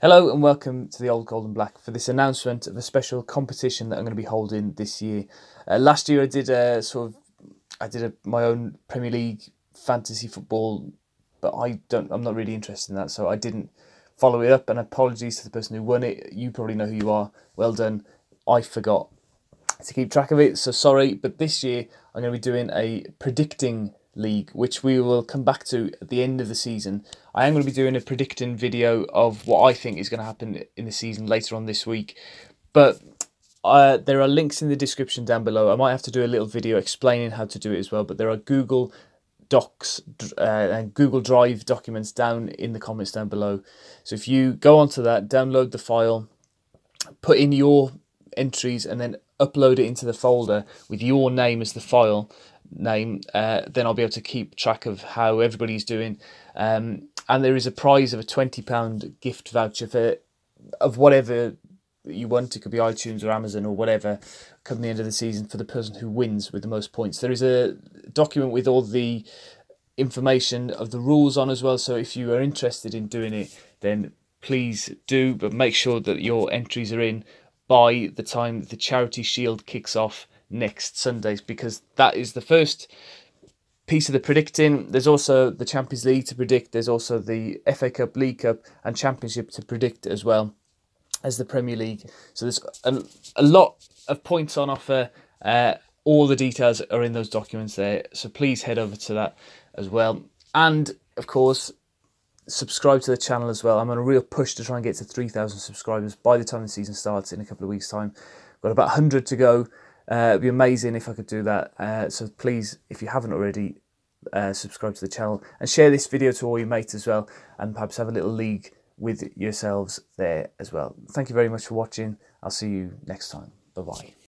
Hello and welcome to the Old Gold and Black for this announcement of a special competition that I'm going to be holding this year. Uh, last year I did a sort of I did a, my own Premier League fantasy football, but I don't I'm not really interested in that, so I didn't follow it up. And apologies to the person who won it. You probably know who you are. Well done. I forgot to keep track of it, so sorry. But this year I'm going to be doing a predicting league, which we will come back to at the end of the season. I am going to be doing a predicting video of what I think is going to happen in the season later on this week. But uh, there are links in the description down below. I might have to do a little video explaining how to do it as well. But there are Google Docs uh, and Google Drive documents down in the comments down below. So if you go onto that, download the file, put in your entries, and then upload it into the folder with your name as the file name, uh, then I'll be able to keep track of how everybody's doing. Um, and there is a prize of a £20 gift voucher for of whatever you want. It could be iTunes or Amazon or whatever come the end of the season for the person who wins with the most points. There is a document with all the information of the rules on as well. So if you are interested in doing it, then please do, but make sure that your entries are in by the time the Charity Shield kicks off next Sundays because that is the first piece of the predicting. There's also the Champions League to predict. There's also the FA Cup, League Cup, and Championship to predict as well as the Premier League. So there's a, a lot of points on offer. Uh, all the details are in those documents there. So please head over to that as well. And of course, subscribe to the channel as well. I'm on a real push to try and get to 3,000 subscribers by the time the season starts in a couple of weeks' time. Got about 100 to go. Uh, it'd be amazing if I could do that. Uh, so please, if you haven't already, uh, subscribe to the channel and share this video to all your mates as well, and perhaps have a little league with yourselves there as well. Thank you very much for watching. I'll see you next time. Bye bye.